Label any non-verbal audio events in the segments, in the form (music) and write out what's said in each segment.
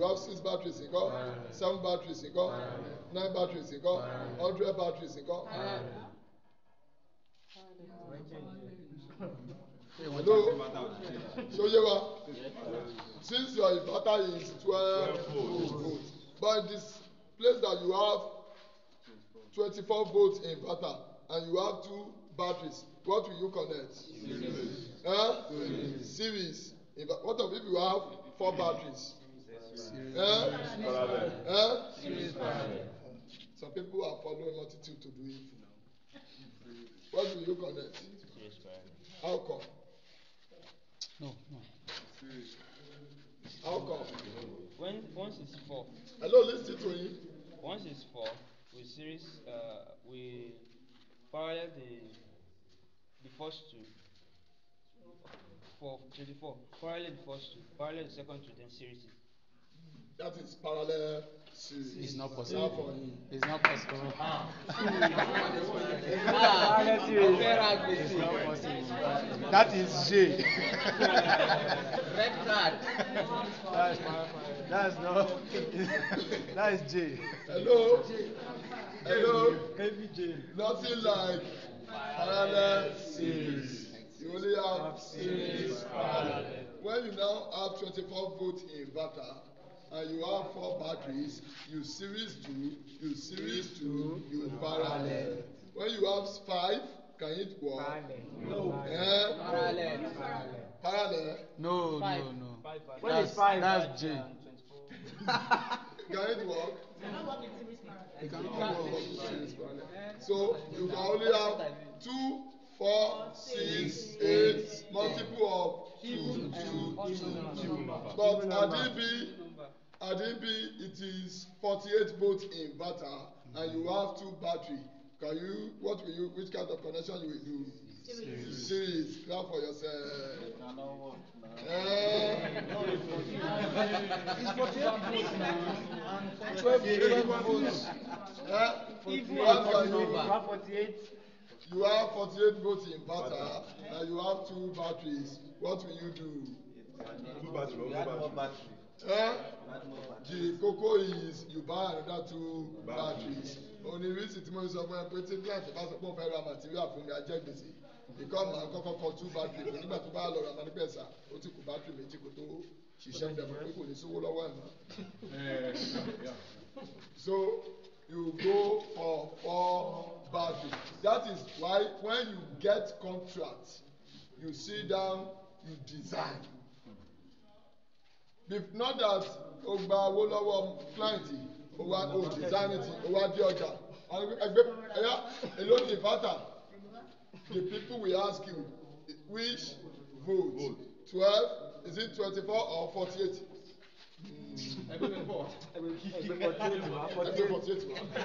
You have six batteries in God, seven batteries in God, nine batteries in God, all batteries in God. Hello. So you are. Since your inverter is twelve volts, but this place that you have twenty-four volts inverter and you have two batteries, what will you connect? Series. Eh? Series. What if you have four batteries? Some people are following multitude to do evil. What do you call that? How come? No, no. How come? When once is four. Hello, listen to him. Once is four, we series uh, we parallel the the first two for twenty-four parallel the first two parallel the second two then series it That is parallel series. It's not possible. Not It's not possible. Ah. parallel ah. ah. series. It's not possible. That is J. Red card. That is my. That's not. that is J. Hello. Hello. Heavy J. Nothing like parallel series. You only have series parallel. When you now have 24 in inverter and you have four batteries you series two you series two you parallel when you have five can it work no eh? parallel parallel no five. no no five when that's, five that's j (laughs) can it work it cannot work in series parallel so you can only have two four six eight multiple of two uh, two two but adibi. Adibi, it is 48 volts in battery, mm-hmm. and you mm-hmm. have two battery. Can you, what will you, which kind of connection you will do? Series. Series. Clap for yourself. It cannot work. volts now. And 12 48 You have 48 volts in battery, and you have two batteries. What will you do? Two batteries. Two batteries eh? the cocoa is you buy another two batteries òní rísì tí mo sọ fún ẹ pé tí client bá sọ pé òun fẹ́ ra material fún mi ajẹ́ gbèsè because màá kọ́kọ́ kọ two batteries, you nígbà buy a lot of money. níbẹ̀ sà ó ti kù battery méjì kó tó ṣiṣẹ́ dẹ̀mọ́ pé kò ní sówó lọ́wọ́ ẹ̀ mọ́. (laughs) so you go for four batteries that is why when you get contract you sit down you design not that o gba owó lọ́wọ́ client owó òtí sanity owó adé ọjà ẹgbẹ́ ẹ̀yà èló ní ìfàtà the people will ask you which vote, twelve is it twenty-four or forty-eight. Hmm. ẹgbẹ́ forty-eight ma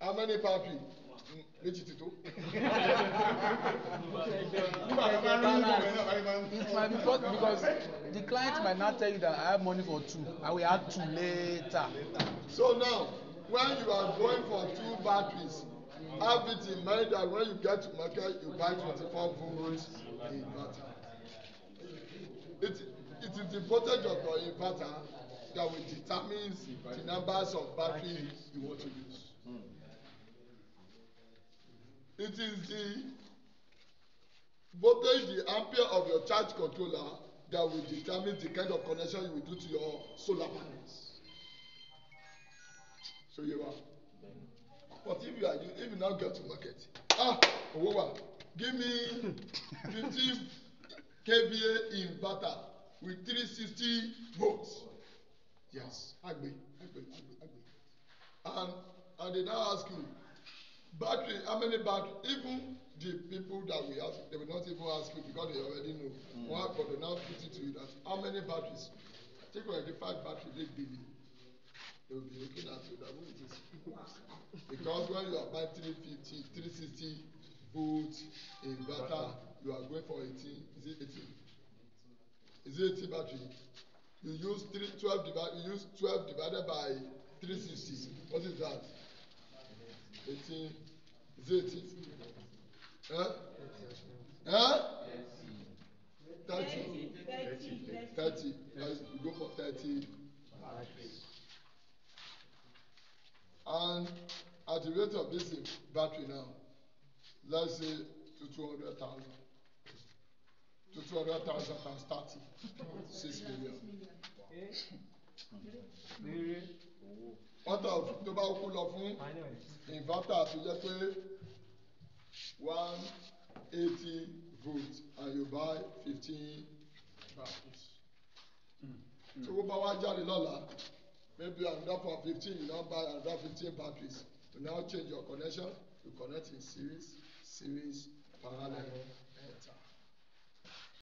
how many party hmm, méjì ti tó. because because the client might not tell you that I have money for two I will add two later. So now when you are going for two batteries have it in mind that when you get to market you buy 24 four volts inverter. It it is the voltage of your inverter that will determine the numbers of batteries you want to use. Hmm. It is the voltage the ampere of your charge controller that will determine the kind of connection you will do to your solar panels so you are but if you are if you now get to market ah owowa give me 50 kva inverter with 360 volts yes agree, agree, agree. agbe and and they now ask you battery how many battery even the people that we ask they will not even ask you because they already know mm. why but they now put it to you that how many batteries take for example five batteries dey daily they will be looking at you that who is (laughs) because when you are buying three fifty three sixty volt inverter you are going for eighteen is it eighteen is it eighteen battery you use three twelve divide you use twelve divided by three sixty what is that eighteen is it eighteen. Huh? Thirty. Thirty. Thirty. go for thirty. And at the rate of this battery now, let's say to two hundred thousand. To two hundred thousand times thirty. Six million. Wọ́n tọ̀ tó bá kú lọ fún inverter tó one eighty volts and you buy fifteen batteries. tí owó bá wá jáde lọ́la maybe another for fifteen you now buy another fifteen batteries To now change your connection you connect in series series parallel enter.